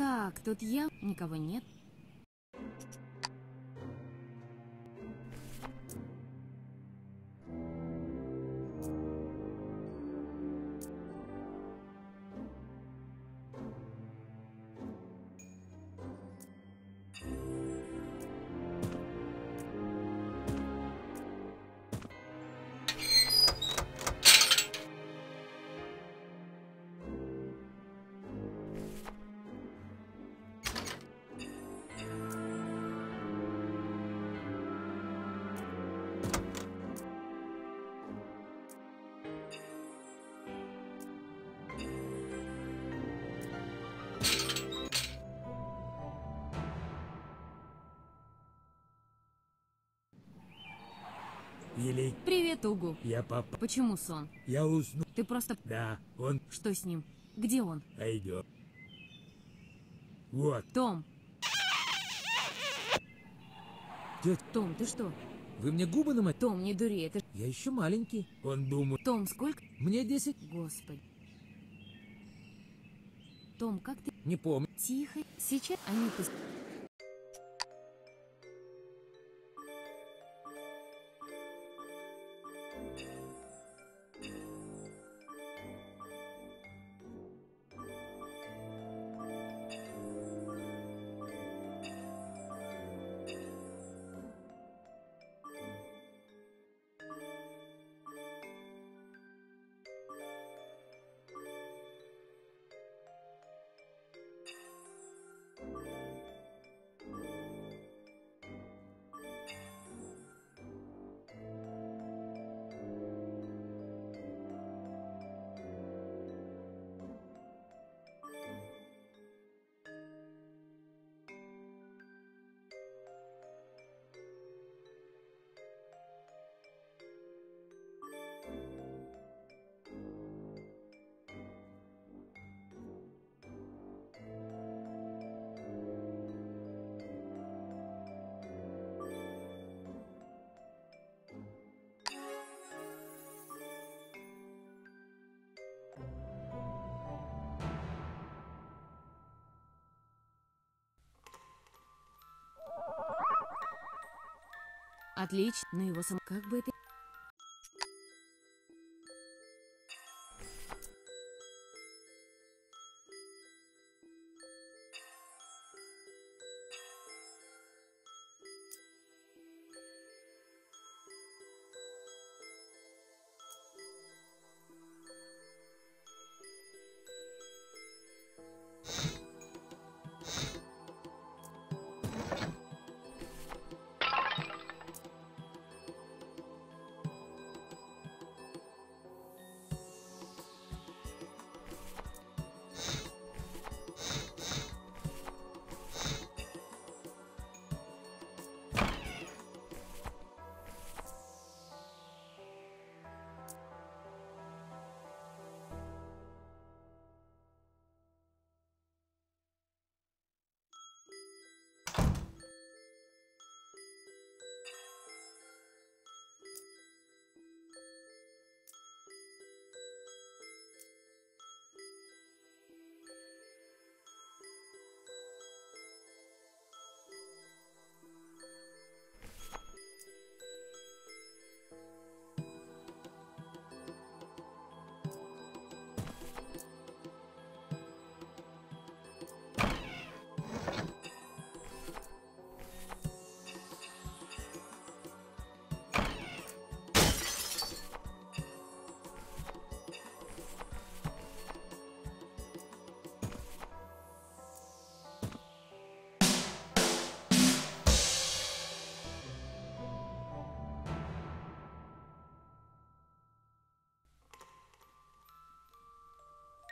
Так, тут я... Никого нет. Велик, Привет, Угу. я папа. Почему сон? Я усну. Ты просто... Да, он Что с ним? Где он? пойдет. Вот, Том, Тетя, Том, ты что? вы мне губы намочили? Том, не дури, это... Я еще маленький. он думает, Том, сколько? Мне 10. Господи. Том, как ты... Не помню. Тихо. Сейчас они... Отлично. Его сам... Как бы это...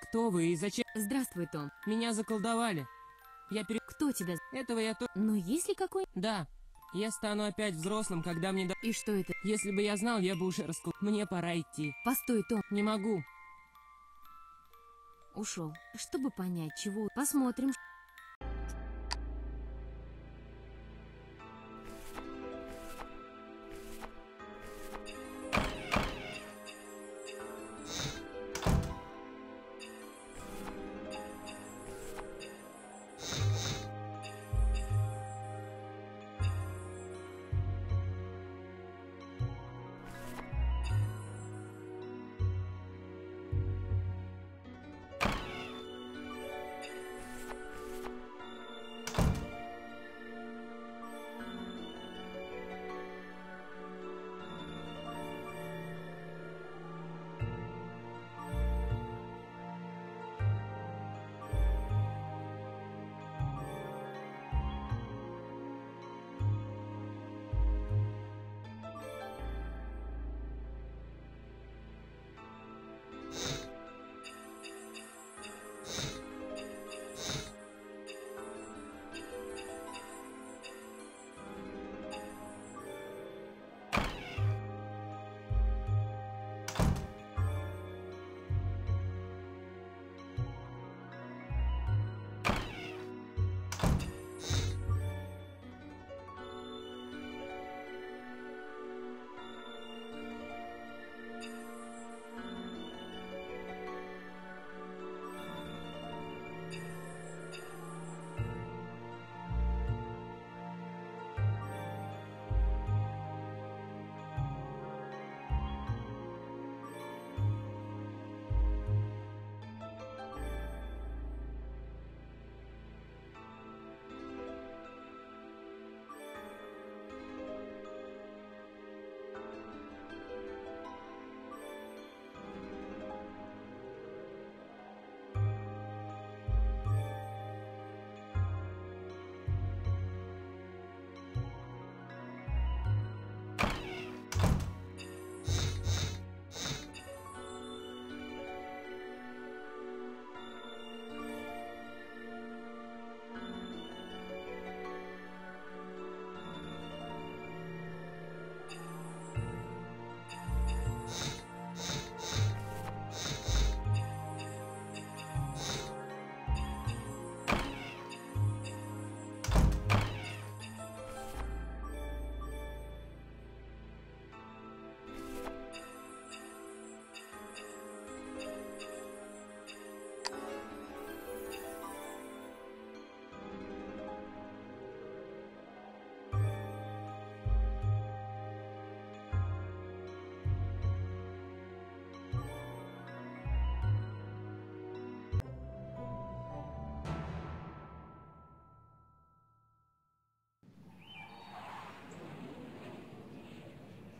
Кто вы и зачем Здравствуй, Том. меня заколдовали? Я пере... Кто тебя... Этого я то... Ну, есть ли какой... Да. Я стану опять взрослым, когда мне... до- И что это? Если бы я знал, я бы уже раскол... Мне пора идти. Постой, Том. Не могу. Ушел. Чтобы понять, чего... Посмотрим.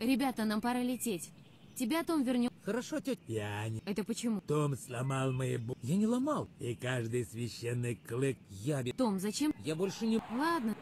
Ребята, нам пора лететь. Тебя Том вернет. Хорошо, тетя. Я не... Это почему? Том сломал мои бу... Я не ломал. И каждый священный клык... Я. Том, зачем? Я больше не... Ладно.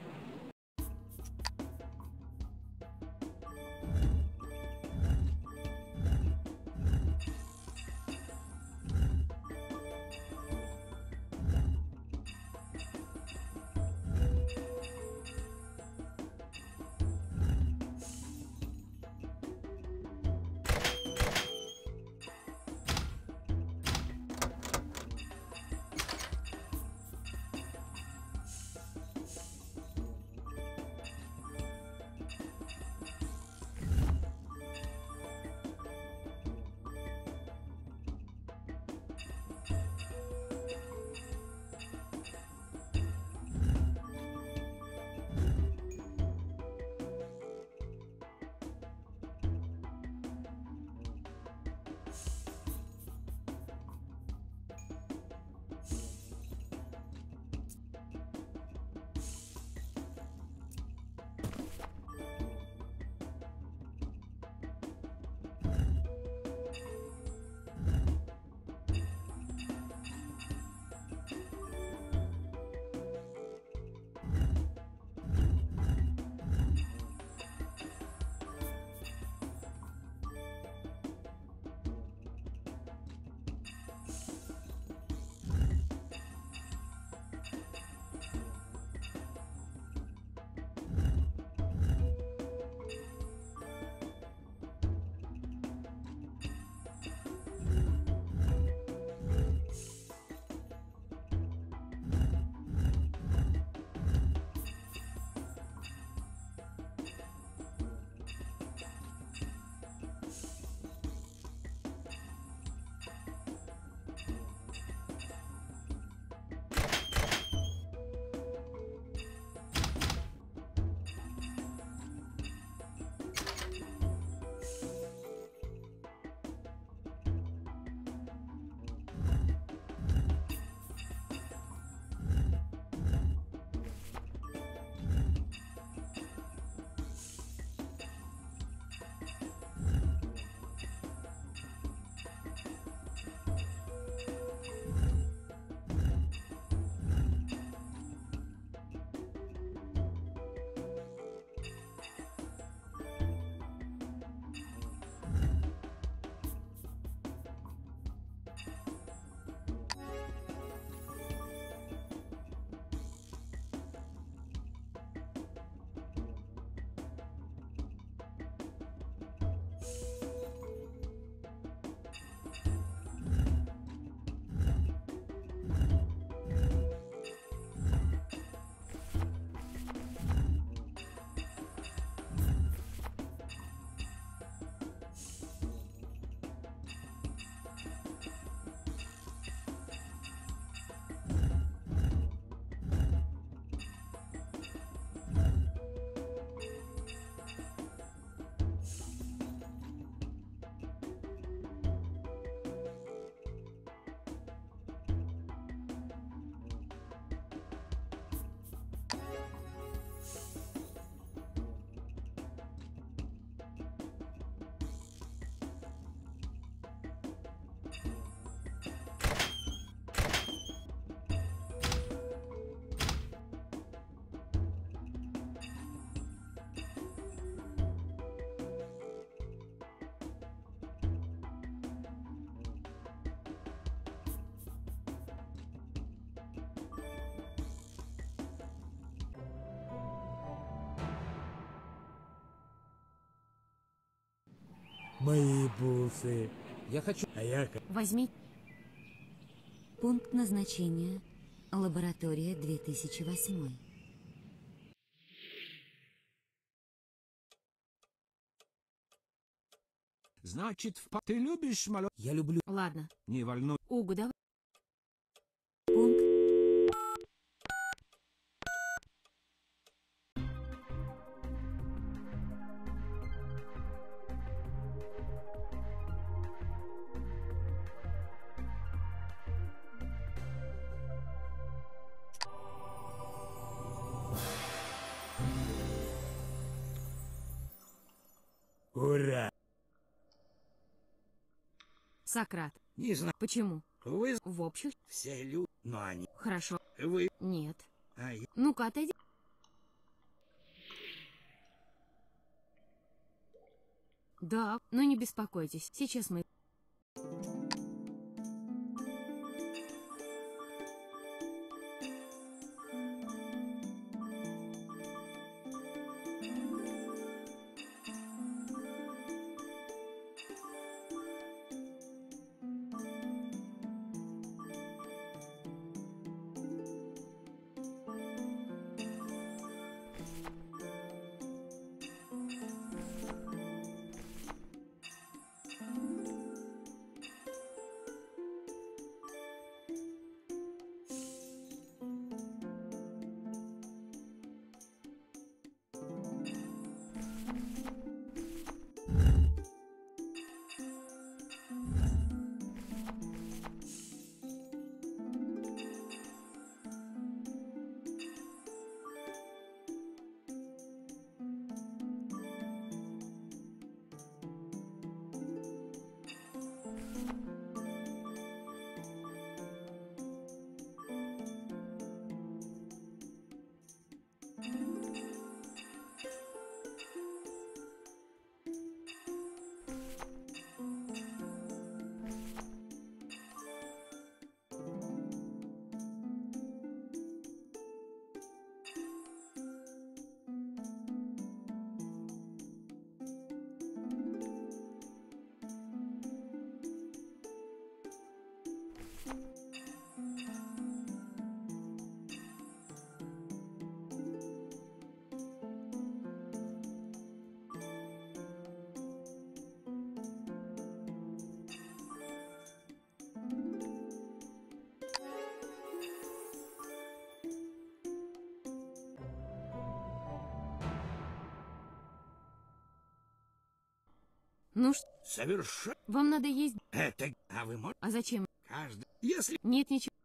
Мои бусы. Я хочу... А я... Возьми. Пункт назначения. Лаборатория 2008. Значит, в ты любишь malo... Я люблю... Ладно. Не волнуй. Угу, давай. Сократ. Не знаю, Почему? вы В общем, все люди, но они, хорошо. вы, Нет. а я. Ну-ка, отойди. Да, но не беспокойтесь. Сейчас мы... Ну что, Совершенно. вам надо есть... Это, а вы можете А зачем? каждый. Если Нет ничего.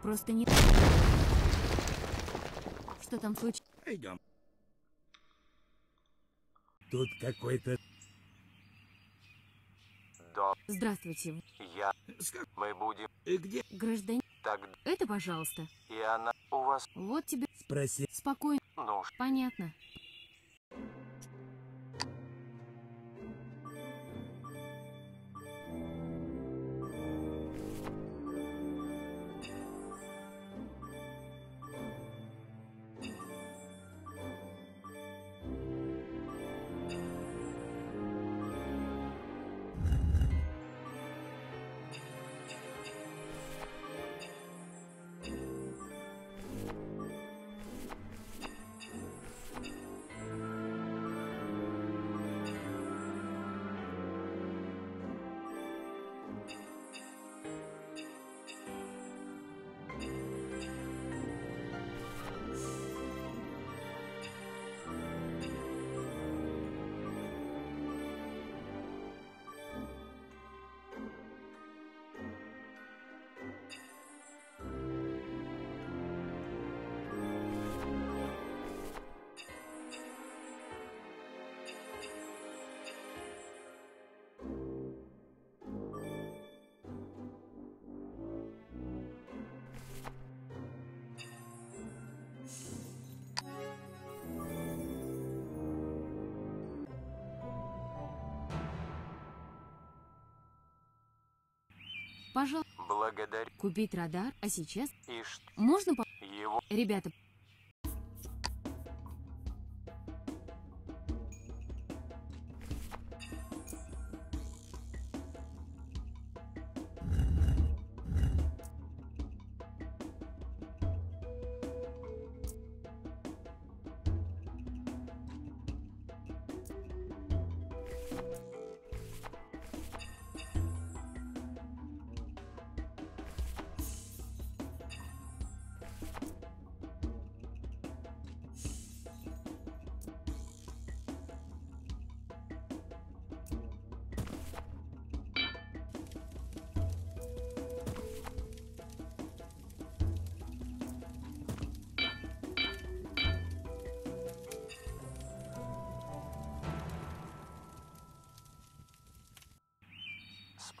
Просто не... Что там случилось? пойдем. Тут какой-то Здравствуйте, Я, Ска- мы будем, э, Где? гражданин. так, Это, пожалуйста. и она у вас, Вот тебе спроси. спокойно. ну, Понятно. Пожалуй, Благодарю. купить радар, а сейчас И что можно по... его Ребята,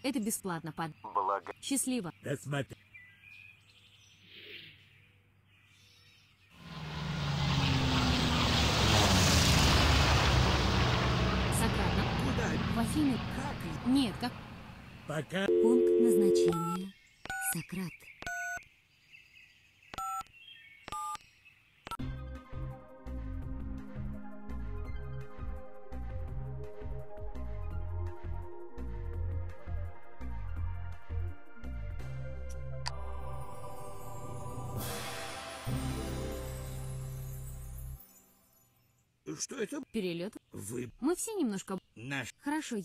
это бесплатно, под... благо... Счастливо. Да смотри. Сократно. Куда? В Афины... Как? Нет, как... Пока. Пункт назначения. Перелет. Вы Мы все немножко... наш. Хорошо.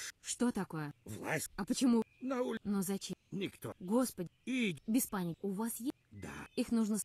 Каш. Что такое? Власть А почему? на улице. Но зачем? Никто. Господи, Иди. без паники. У вас есть? Да. Их нужно...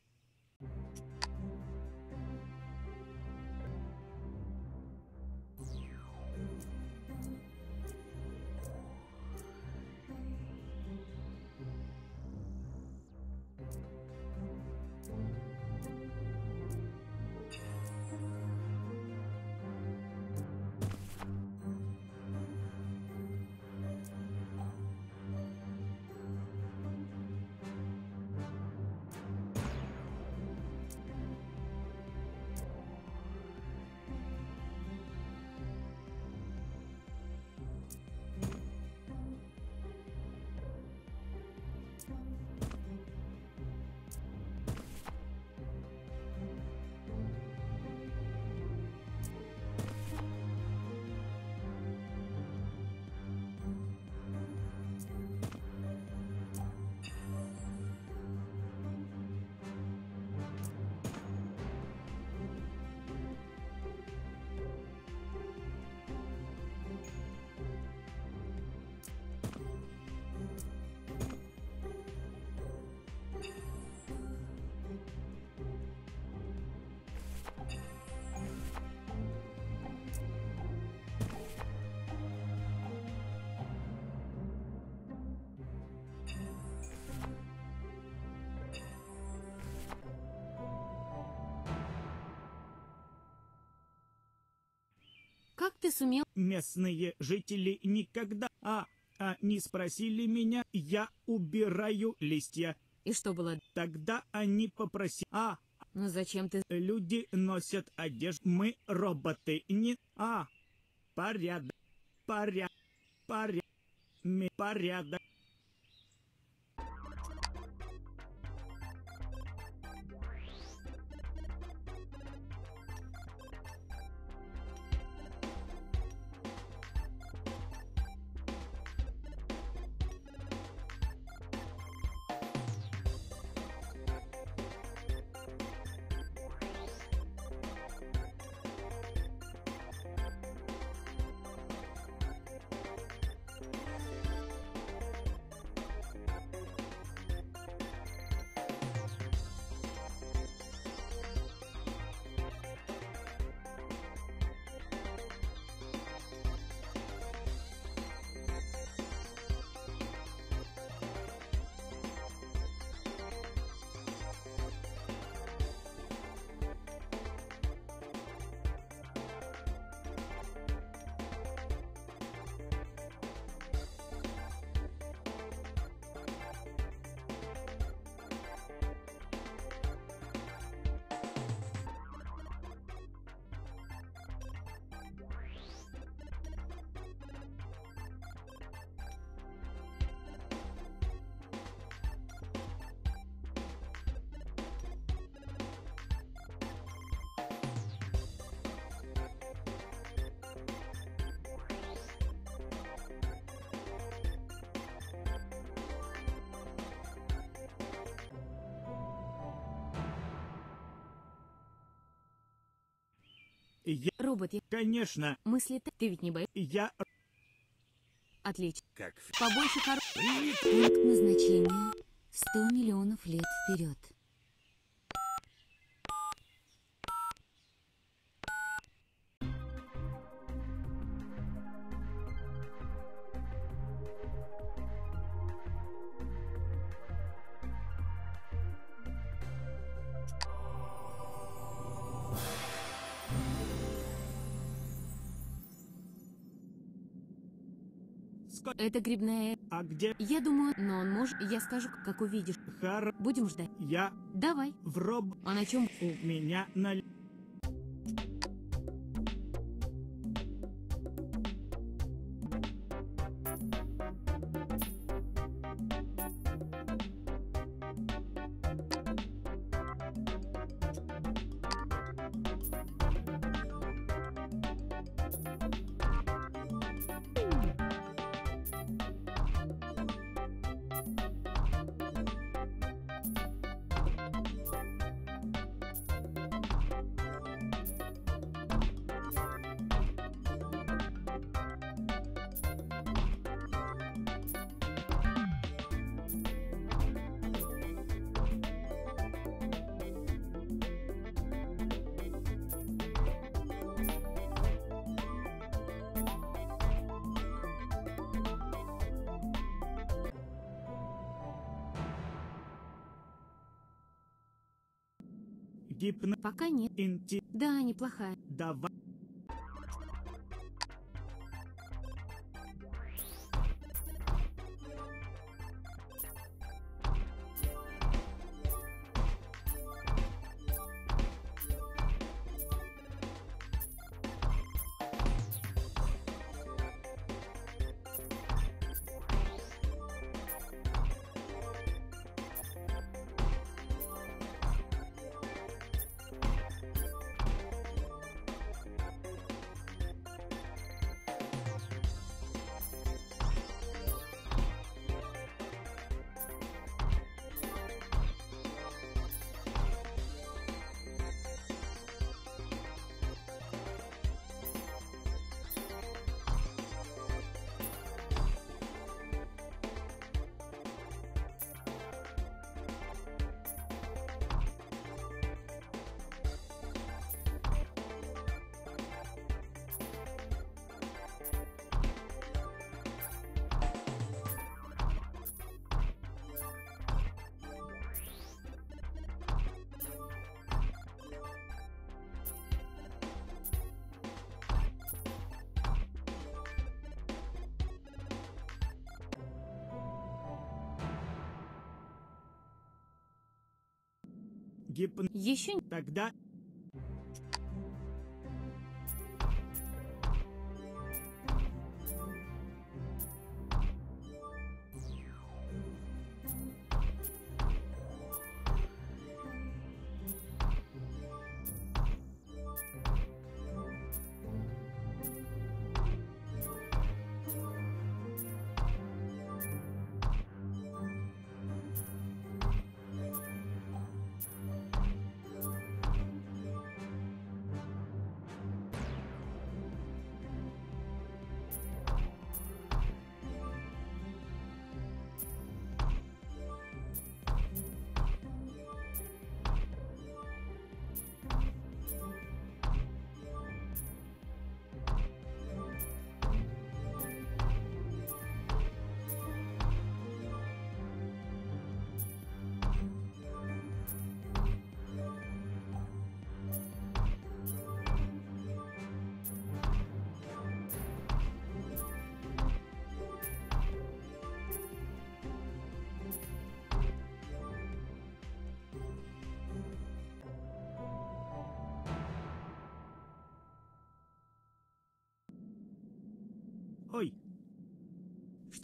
Как ты сумел? Местные жители никогда а, а не спросили меня, я убираю листья. И что было? Тогда они попросили, а Ну зачем ты... люди носят одежду, мы роботы, не а порядок, порядок, порядок, порядок. Я, Робот, я... конечно, Мысли... т- Ты ведь не боишься? я Отлично. Как Побольше хор... Пункт назначения 100 миллионов лет вперед. Это грибная... А где Я думаю, но он может... Я скажу, как увидишь. Хар? Будем ждать. Я Давай. в роб... А на чем? У меня на... Гипно... Пока нет. Инти... Да, неплохая. Давай... гипн... Еще Тогда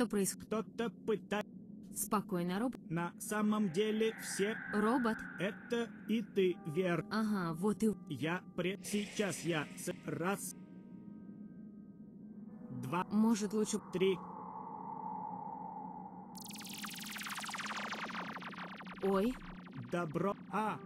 что происходит? кто-то пытает. Спокойно, робот. На самом деле все Робот. это и ты, Вер. Ага, вот и... Я пред... Сейчас я с... Раз. Два. Может, лучше... Три. Ой, Добро. А.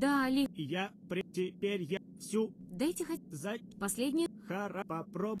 Да, Ли. Я при... Теперь я всю Дайте хоть за... последнее... Хара попроб...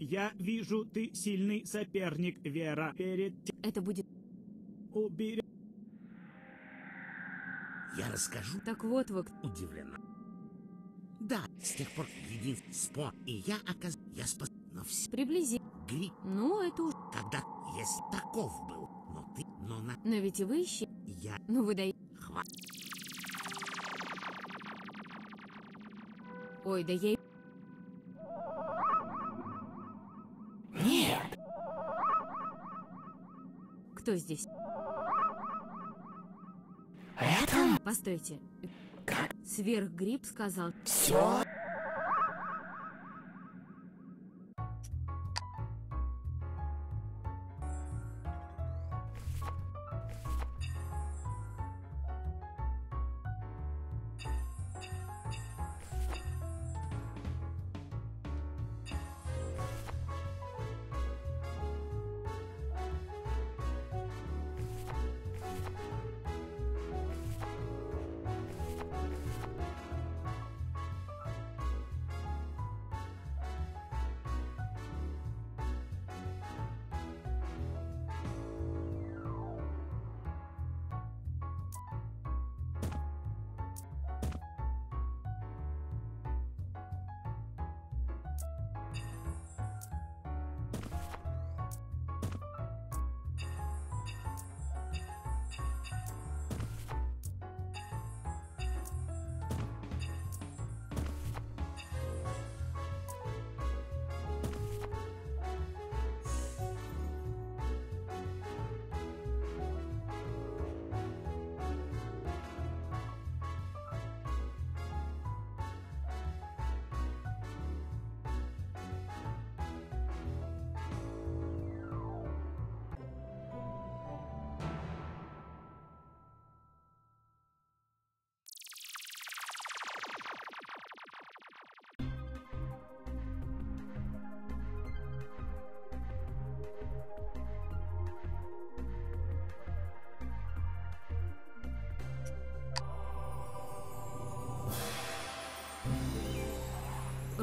Я вижу, ты сильный соперник, Вера. Перед тем Это будет... убери... Я расскажу Так вот вы... к- удивленно. Да, с тех пор един спор, и я оказ... Я спас... Но все Приблизи. гри, Ну, это уж... когда... Если таков был, но ты... Но на... Но ведь и вы ищи... Я... Ну, вы дай... Хва... Ой, да я... Кто здесь? Это... Постойте. Как? Сверхгриб сказал... Все?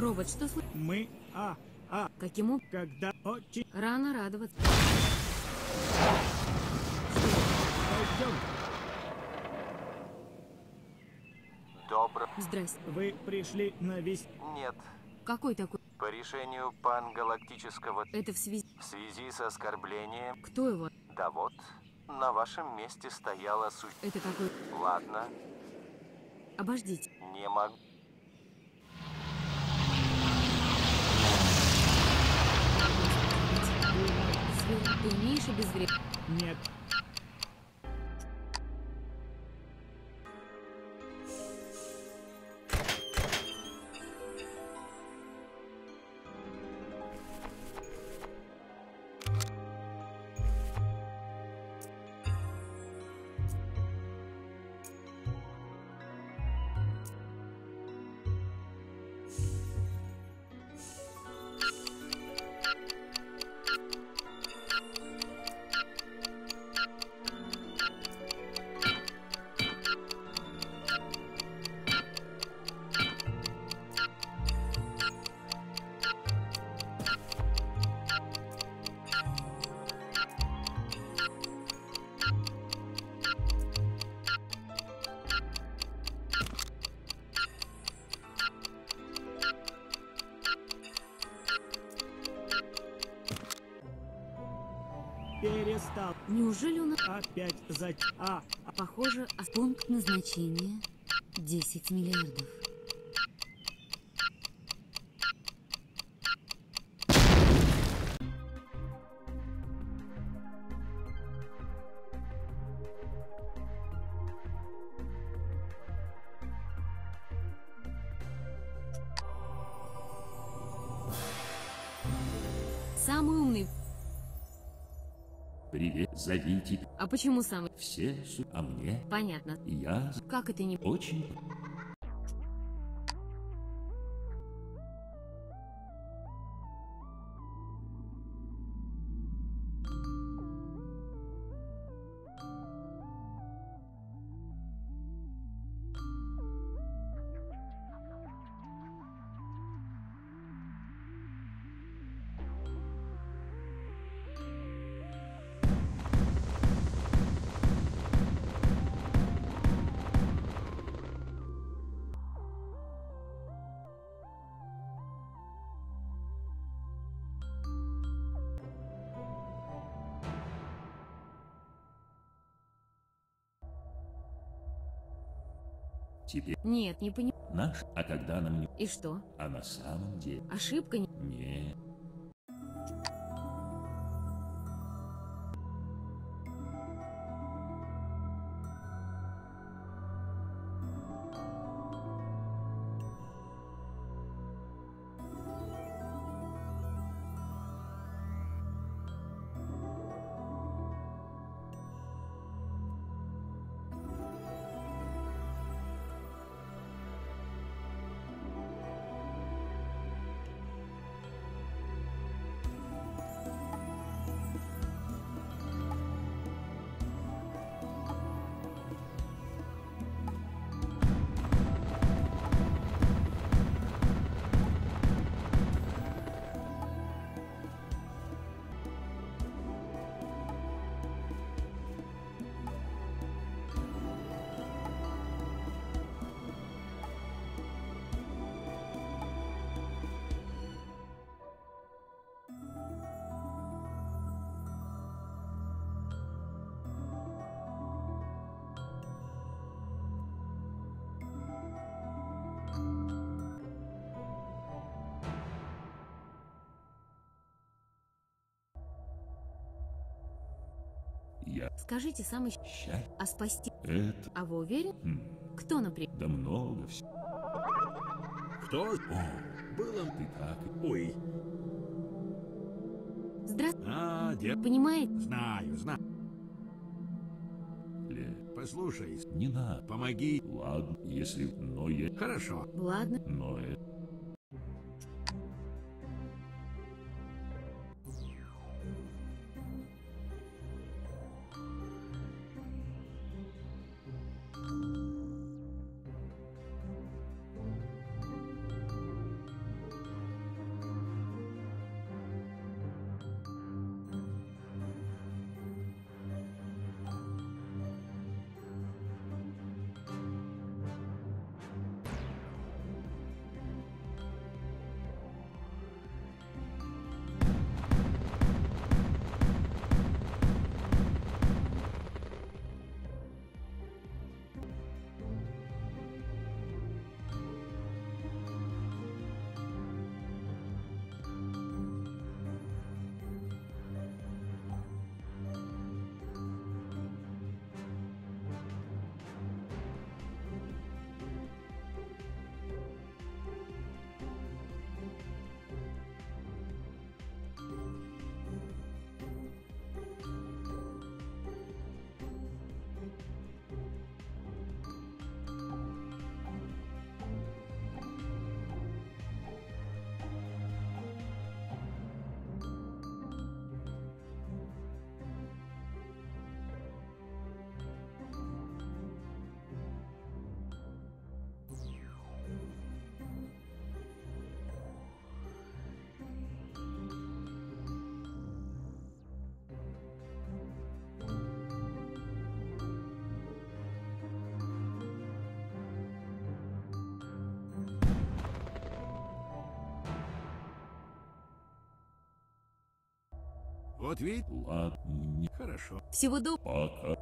Робот, что случилось? Мы... А... А... Каким. Когда очень... Рано радоваться. Пойдем. Добро. Здрасте. Вы пришли навестить... Нет. Какой такой? По решению пангалактического Это в связи... в связи с оскорблением, Кто его? да вот, на вашем месте стояла суть. Это какой... Ладно, Обождите. не могу. Ты умеешь обезвредить? Нет. Неужели у нас... Опять за... А... Похоже, а Пункт назначения 10 миллиардов. Почему самый... Все, а мне? Понятно. Я Как это не... очень... Теперь Нет, не понимаю. наш, а когда нам не... И что? А на самом деле... Ошибка не... Скажите самый... счастье. А спасти... Это... А вы уверен? м, Кто, например? Да много все. Кто? О, Было... ты так... Ой. Здравствуйте. А, дед. Понимаете? Знаю, знаю. Ле... Послушай, Не надо. помоги. Ладно, если... Но я... Хорошо. Ладно. Но это... Вот ведь. Ладно, не... Хорошо. Всего доброго. Пока.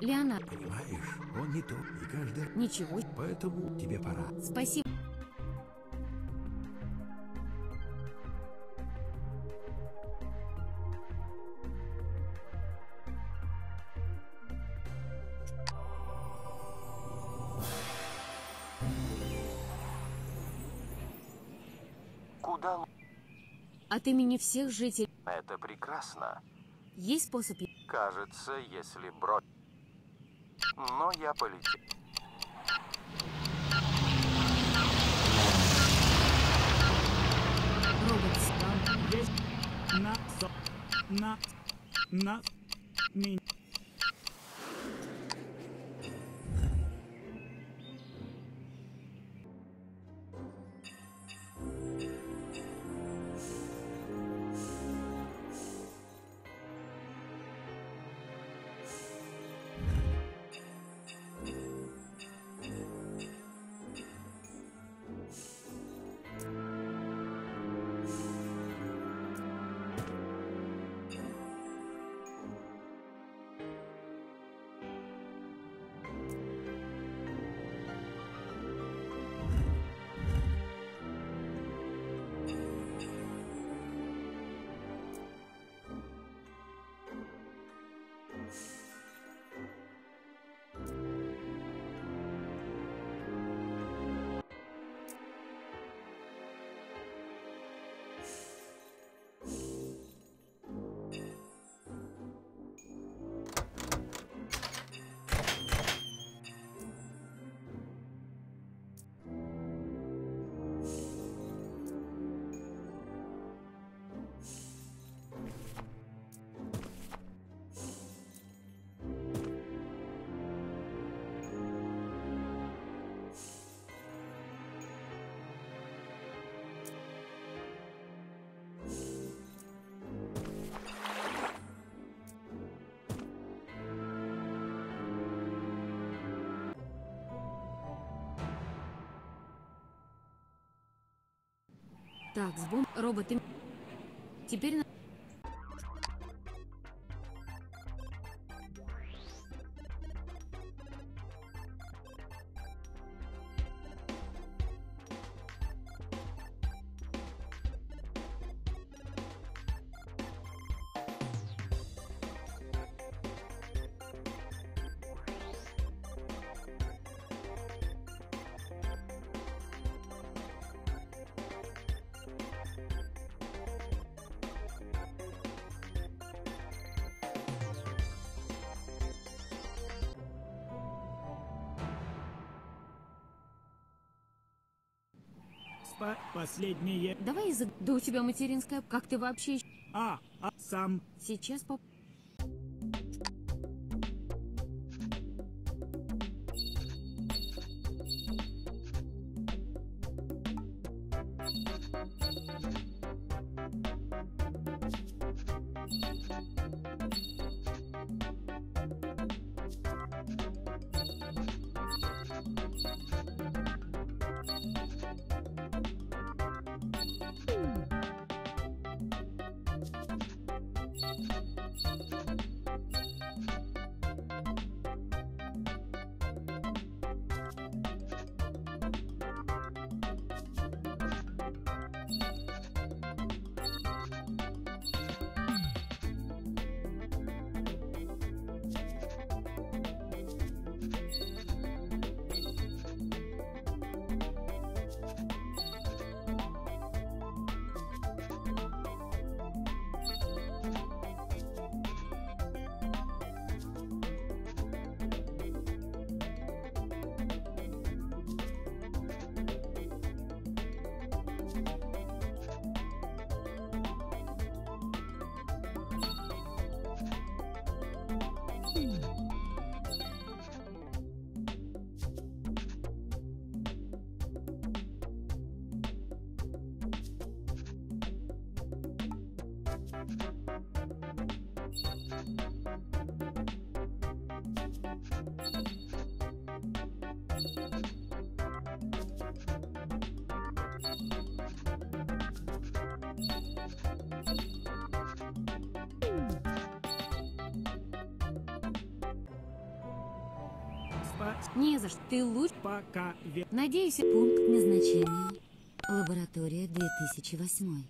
Леонард. Понимаешь, он не то, и каждый... Ничего. Поэтому тебе пора. Спасибо. От имени всех жителей Это прекрасно. есть способ... Кажется, если бро... Но я полетел. Робот на... На... На... Так, с бомб... Роботы... Теперь последнее. Давай язык... Да у тебя материнская... Как ты вообще... А, а сам. Сейчас по... Не за что. Ты лучше... пока. Надеюсь... Пункт назначения. Лаборатория 2008.